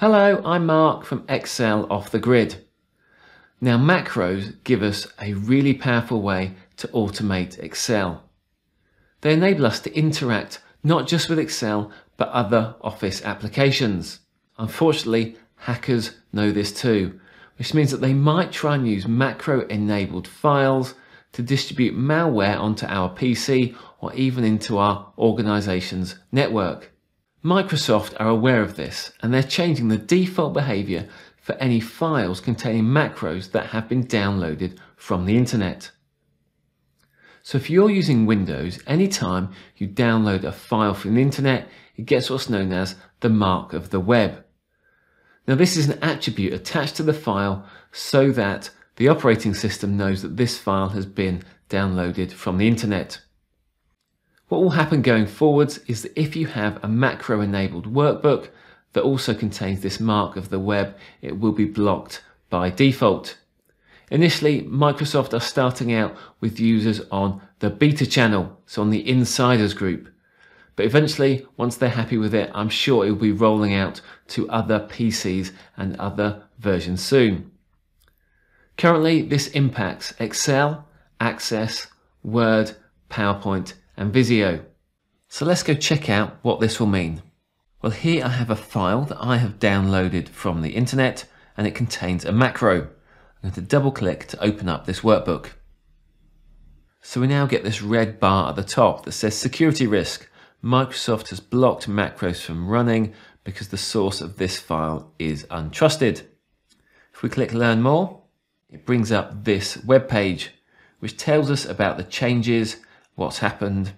Hello, I'm Mark from Excel Off the Grid. Now macros give us a really powerful way to automate Excel. They enable us to interact not just with Excel, but other Office applications. Unfortunately, hackers know this too, which means that they might try and use macro enabled files to distribute malware onto our PC or even into our organization's network. Microsoft are aware of this and they're changing the default behavior for any files containing macros that have been downloaded from the internet. So if you're using Windows, anytime you download a file from the internet, it gets what's known as the mark of the web. Now this is an attribute attached to the file so that the operating system knows that this file has been downloaded from the internet. What will happen going forwards is that if you have a macro enabled workbook that also contains this mark of the web, it will be blocked by default. Initially, Microsoft are starting out with users on the beta channel, so on the insiders group. But eventually, once they're happy with it, I'm sure it will be rolling out to other PCs and other versions soon. Currently, this impacts Excel, Access, Word, PowerPoint, and Visio. So let's go check out what this will mean. Well, here I have a file that I have downloaded from the internet and it contains a macro. I'm going to double click to open up this workbook. So we now get this red bar at the top that says security risk. Microsoft has blocked macros from running because the source of this file is untrusted. If we click learn more, it brings up this web page, which tells us about the changes what's happened,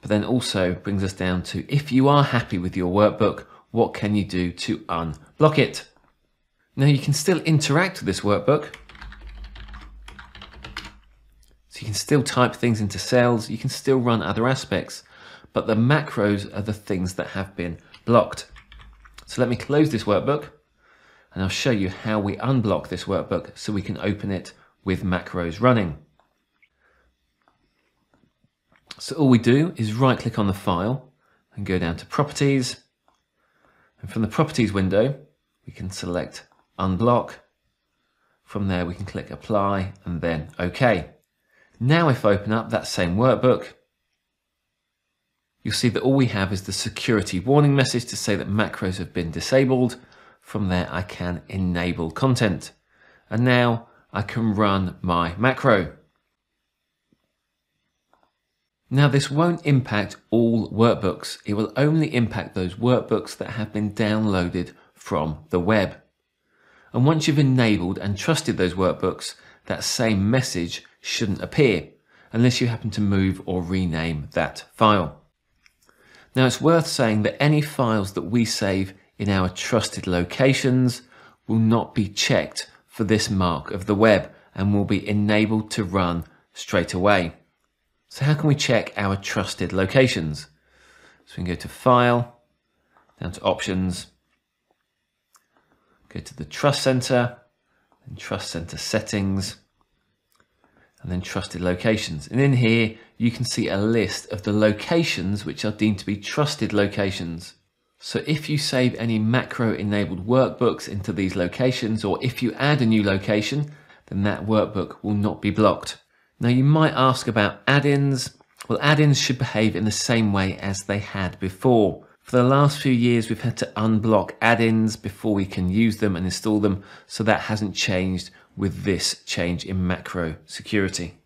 but then also brings us down to if you are happy with your workbook, what can you do to unblock it? Now you can still interact with this workbook. So you can still type things into cells, you can still run other aspects, but the macros are the things that have been blocked. So let me close this workbook and I'll show you how we unblock this workbook so we can open it with macros running. So all we do is right click on the file and go down to properties. And from the properties window, we can select unblock. From there, we can click apply and then OK. Now if I open up that same workbook, you'll see that all we have is the security warning message to say that macros have been disabled. From there, I can enable content. And now I can run my macro. Now this won't impact all workbooks. It will only impact those workbooks that have been downloaded from the web. And once you've enabled and trusted those workbooks, that same message shouldn't appear unless you happen to move or rename that file. Now it's worth saying that any files that we save in our trusted locations will not be checked for this mark of the web and will be enabled to run straight away. So how can we check our trusted locations? So we can go to File, down to Options, go to the Trust Center, and Trust Center Settings, and then Trusted Locations. And in here, you can see a list of the locations which are deemed to be trusted locations. So if you save any macro enabled workbooks into these locations, or if you add a new location, then that workbook will not be blocked. Now you might ask about add-ins. Well, add-ins should behave in the same way as they had before. For the last few years, we've had to unblock add-ins before we can use them and install them. So that hasn't changed with this change in macro security.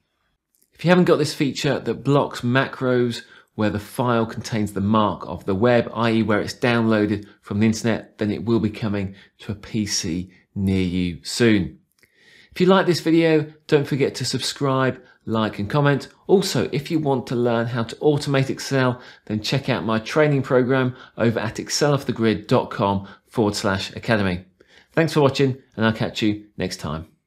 If you haven't got this feature that blocks macros where the file contains the mark of the web, i.e. where it's downloaded from the internet, then it will be coming to a PC near you soon. If you like this video, don't forget to subscribe, like and comment. Also, if you want to learn how to automate Excel, then check out my training program over at exceloffthegrid.com forward slash academy. Thanks for watching and I'll catch you next time.